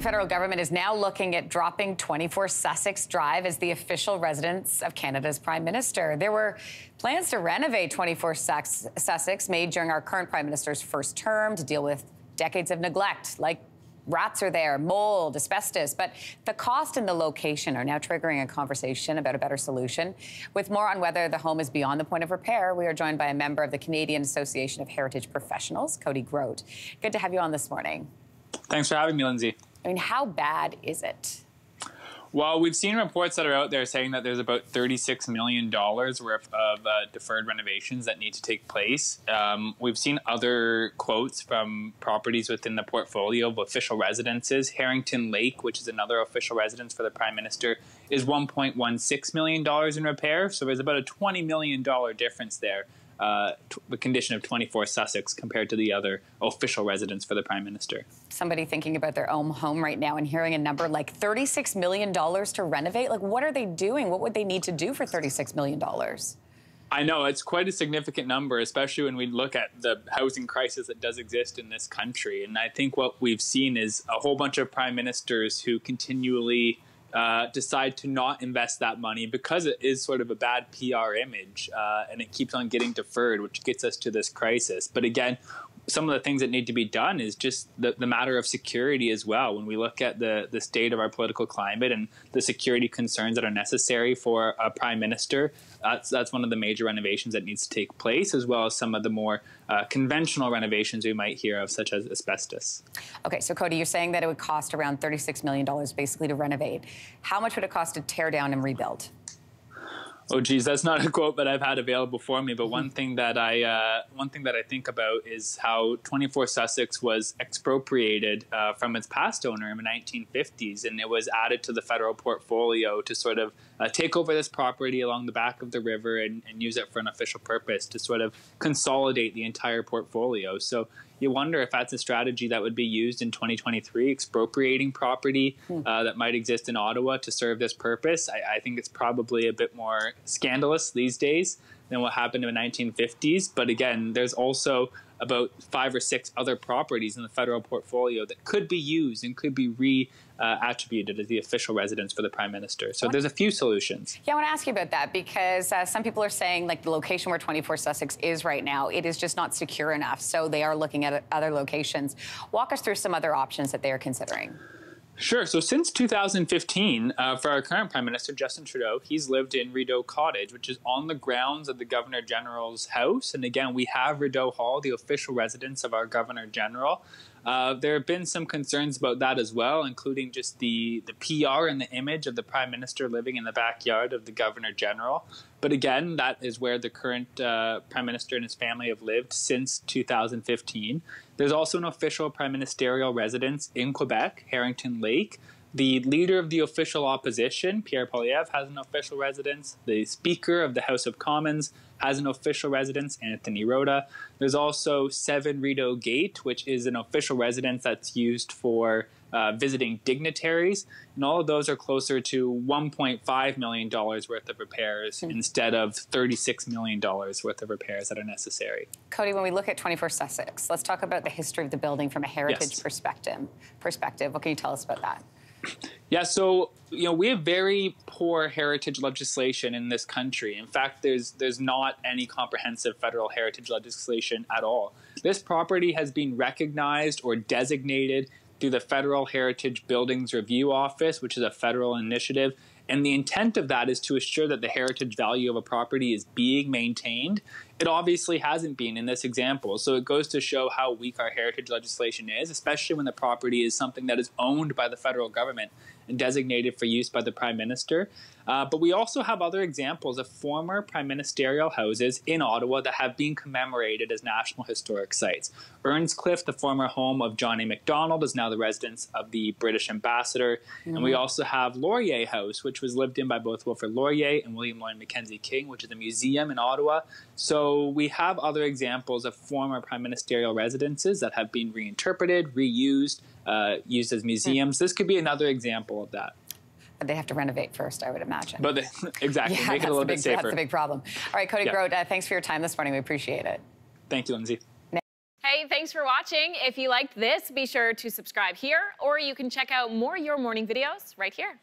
federal government is now looking at dropping 24 Sussex Drive as the official residence of Canada's Prime Minister. There were plans to renovate 24 Sussex made during our current Prime Minister's first term to deal with decades of neglect, like rats are there, mold, asbestos. But the cost and the location are now triggering a conversation about a better solution. With more on whether the home is beyond the point of repair, we are joined by a member of the Canadian Association of Heritage Professionals, Cody Groat. Good to have you on this morning. Thanks for having me, Lindsey. I mean, how bad is it? Well, we've seen reports that are out there saying that there's about $36 million worth of uh, deferred renovations that need to take place. Um, we've seen other quotes from properties within the portfolio of official residences. Harrington Lake, which is another official residence for the Prime Minister, is $1.16 million in repair. So there's about a $20 million difference there uh, the condition of 24 Sussex compared to the other official residence for the Prime Minister. Somebody thinking about their own home right now and hearing a number like $36 million to renovate, like what are they doing? What would they need to do for $36 million? I know it's quite a significant number, especially when we look at the housing crisis that does exist in this country. And I think what we've seen is a whole bunch of prime ministers who continually uh, decide to not invest that money because it is sort of a bad PR image uh, and it keeps on getting deferred, which gets us to this crisis. But again, some of the things that need to be done is just the, the matter of security as well. When we look at the, the state of our political climate and the security concerns that are necessary for a prime minister, that's, that's one of the major renovations that needs to take place, as well as some of the more uh, conventional renovations we might hear of, such as asbestos. Okay, so Cody, you're saying that it would cost around $36 million basically to renovate. How much would it cost to tear down and rebuild? Oh geez, that's not a quote that I've had available for me. But one mm-hmm. thing that I uh, one thing that I think about is how 24 Sussex was expropriated uh, from its past owner in the 1950s, and it was added to the federal portfolio to sort of uh, take over this property along the back of the river and, and use it for an official purpose to sort of consolidate the entire portfolio. So you wonder if that's a strategy that would be used in 2023, expropriating property hmm. uh, that might exist in Ottawa to serve this purpose. I, I, think it's probably a bit more scandalous these days than what happened in the 1950s. But again, there's also about five or six other properties in the federal portfolio that could be used and could be re uh, attributed as the official residence for the prime minister. So there's a few solutions. Yeah, I want to ask you about that because uh, some people are saying like the location where 24 Sussex is right now, it is just not secure enough. So they are looking at other locations. Walk us through some other options that they are considering. Sure. So since 2015, uh, for our current Prime Minister, Justin Trudeau, he's lived in Rideau Cottage, which is on the grounds of the Governor General's house. And again, we have Rideau Hall, the official residence of our Governor General. Uh, there have been some concerns about that as well, including just the, the PR and the image of the Prime Minister living in the backyard of the Governor General. But again, that is where the current uh, Prime Minister and his family have lived since 2015. There's also an official prime ministerial residence in Quebec, Harrington Lake. The leader of the official opposition, Pierre Poilievre, has an official residence. The Speaker of the House of Commons has an official residence, Anthony Rota. There's also Seven Rideau Gate, which is an official residence that's used for uh, visiting dignitaries. And all of those are closer to $1.5 million worth of repairs mm-hmm. instead of $36 million worth of repairs that are necessary. Cody, when we look at 24 Sussex, let's talk about the history of the building from a heritage yes. perspective. Perspective. What can you tell us about that? Yeah, so you know we have very poor heritage legislation in this country. In fact, there's there's not any comprehensive federal heritage legislation at all. This property has been recognized or designated through the Federal Heritage Buildings Review Office, which is a federal initiative. And the intent of that is to assure that the heritage value of a property is being maintained it obviously hasn't been in this example. So it goes to show how weak our heritage legislation is, especially when the property is something that is owned by the federal government designated for use by the prime minister. Uh, but we also have other examples of former prime ministerial houses in Ottawa that have been commemorated as National Historic Sites. Earnscliffe, the former home of John A. Macdonald, is now the residence of the British ambassador. Mm-hmm. And we mm-hmm. also have Laurier House, which was lived in by both Wilfrid Laurier and William Lloyd Mackenzie King, which is a museum in Ottawa. So we have other examples of former prime ministerial residences that have been reinterpreted, reused, uh, used as museums. This could be another example of that. But they have to renovate first, I would imagine. But they, exactly, yeah, make it a little big, bit safer. That's a big problem. All right, Cody yeah. Groat, uh, thanks for your time this morning. We appreciate it. Thank you, Lindsey. Hey, thanks for watching. If you liked this, be sure to subscribe here, or you can check out more Your Morning videos right here.